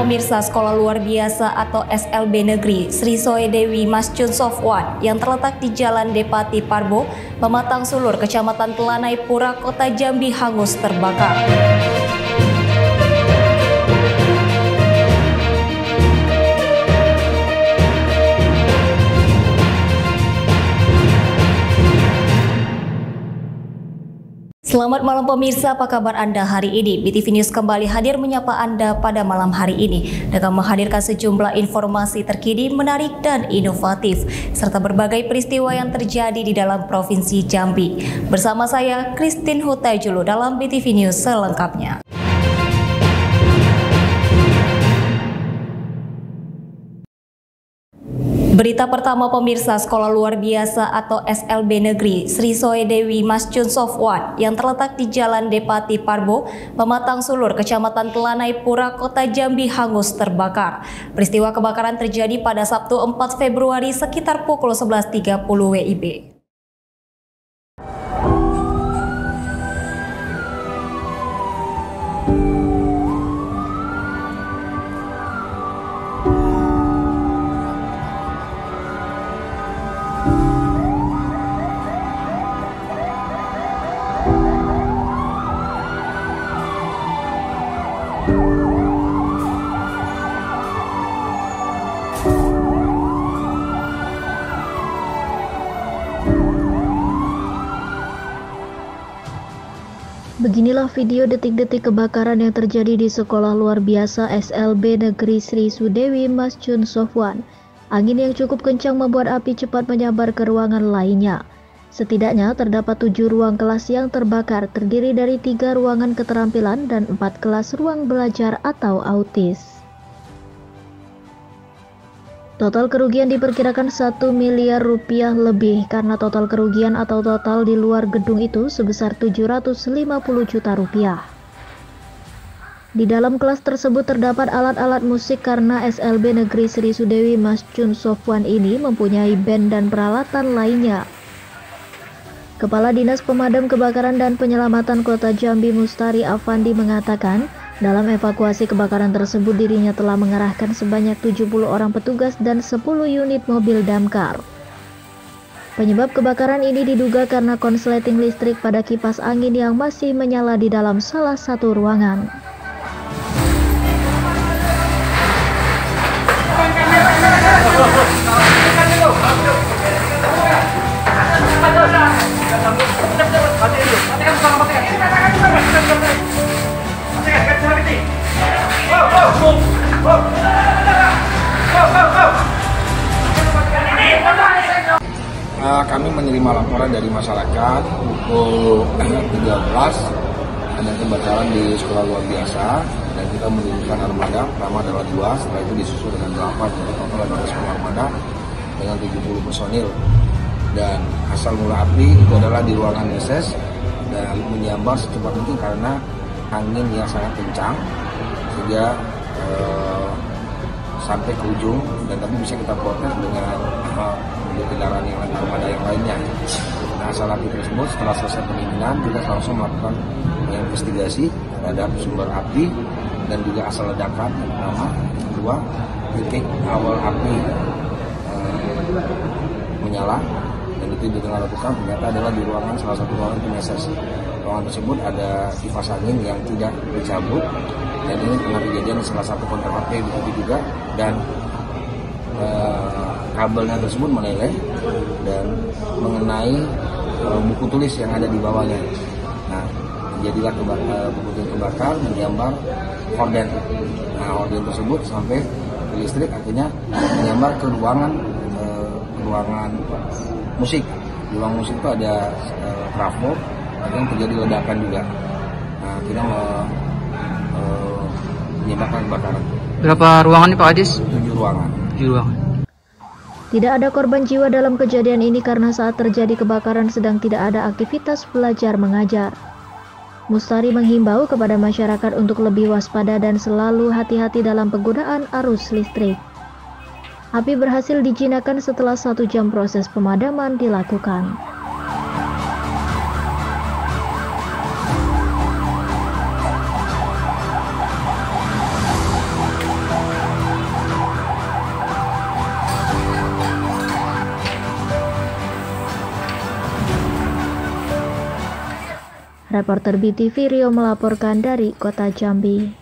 pemirsa sekolah luar biasa atau SLB Negeri Sri Soe Dewi Masjun Sofwan yang terletak di Jalan Depati Parbo, Pematang Sulur, Kecamatan Telanai Pura, Kota Jambi hangus terbakar. Selamat malam pemirsa, apa kabar Anda hari ini? BTV News kembali hadir menyapa Anda pada malam hari ini dengan menghadirkan sejumlah informasi terkini, menarik dan inovatif serta berbagai peristiwa yang terjadi di dalam Provinsi Jambi. Bersama saya Christine Hutajulu dalam BTV News selengkapnya. Berita pertama pemirsa sekolah luar biasa atau SLB Negeri Sri Soe Dewi Masjun Sofwan yang terletak di Jalan Depati Parbo, Pematang Sulur, Kecamatan Telanai Pura, Kota Jambi hangus terbakar. Peristiwa kebakaran terjadi pada Sabtu 4 Februari sekitar pukul 11.30 WIB. Beginilah video detik-detik kebakaran yang terjadi di sekolah luar biasa SLB Negeri Sri Sudewi Masjun Sofwan. Angin yang cukup kencang membuat api cepat menyabar ke ruangan lainnya. Setidaknya terdapat tujuh ruang kelas yang terbakar, terdiri dari tiga ruangan keterampilan dan empat kelas ruang belajar atau autis. Total kerugian diperkirakan 1 miliar rupiah lebih karena total kerugian atau total di luar gedung itu sebesar 750 juta rupiah. Di dalam kelas tersebut terdapat alat-alat musik karena SLB Negeri Sri Sudewi Mas Chun Sofwan ini mempunyai band dan peralatan lainnya. Kepala Dinas Pemadam Kebakaran dan Penyelamatan Kota Jambi Mustari Afandi mengatakan, dalam evakuasi kebakaran tersebut dirinya telah mengerahkan sebanyak 70 orang petugas dan 10 unit mobil damkar. Penyebab kebakaran ini diduga karena konsleting listrik pada kipas angin yang masih menyala di dalam salah satu ruangan. Menerima laporan dari masyarakat pukul 13 ada kebakaran di sekolah luar biasa. Dan kita menurunkan armada pertama adalah dua setelah itu disusul dengan delapan. Jadi total ada 10 armada dengan 70 personil. Dan asal mula api itu adalah di ruangan reses dan menyambar secepat mungkin karena angin yang sangat kencang sehingga uh, sampai ke ujung. Dan tapi bisa kita protes dengan uh, kendaraan yang lain armada yang lainnya. Nah, asal api tersebut setelah selesai pendinginan kita langsung melakukan investigasi terhadap sumber api dan juga asal ledakan yang pertama, kedua titik awal api uh, menyala dan itu dengan lakukan ternyata adalah di ruangan salah satu ruangan penyesas ruangan tersebut ada kipas angin yang tidak dicabut dan ini pernah kejadian di salah satu konter HP begitu juga dan uh, kabelnya tersebut meleleh dan mengenai uh, buku tulis yang ada di bawahnya. Nah, jadilah kebakar, buku tulis kebakar menggambar horden. Nah, horden tersebut sampai ke listrik akhirnya menggambar ke ruangan uh, ruangan musik. Di ruang musik itu ada uh, trafo, akhirnya terjadi ledakan juga. Nah, akhirnya uh, menyebabkan kebakaran. Berapa ruangan nih Pak Adis? Tujuh ruangan. Tujuh ruangan. Tidak ada korban jiwa dalam kejadian ini karena saat terjadi kebakaran sedang tidak ada aktivitas belajar mengajar. Mustari menghimbau kepada masyarakat untuk lebih waspada dan selalu hati-hati dalam penggunaan arus listrik. Api berhasil dijinakan setelah satu jam proses pemadaman dilakukan. Reporter BTV Rio melaporkan dari Kota Jambi.